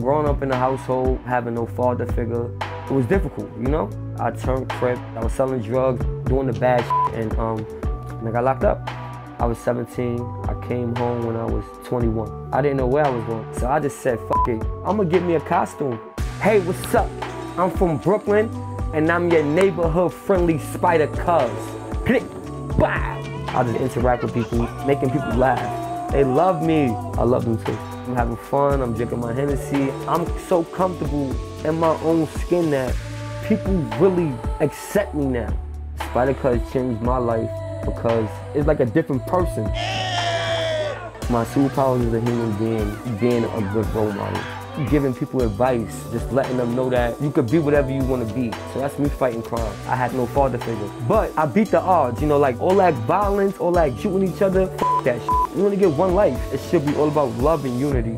Growing up in a household, having no father figure, it was difficult, you know? I turned crip, I was selling drugs, doing the bad shit, and um, and I got locked up. I was 17, I came home when I was 21. I didn't know where I was going, so I just said, fuck it, I'm gonna get me a costume. Hey, what's up? I'm from Brooklyn, and I'm your neighborhood friendly spider cuz. Click, bow. I just interact with people, making people laugh. They love me. I love them too. I'm having fun, I'm drinking my Hennessy. I'm so comfortable in my own skin that people really accept me now. Spider Cuz changed my life because it's like a different person. My superpower is a human being, being a good role model giving people advice, just letting them know that you could be whatever you want to be. So that's me fighting crime. I had no father figure. But I beat the odds, you know, like all that violence, all that shooting each other, that shit. You only get one life. It should be all about love and unity.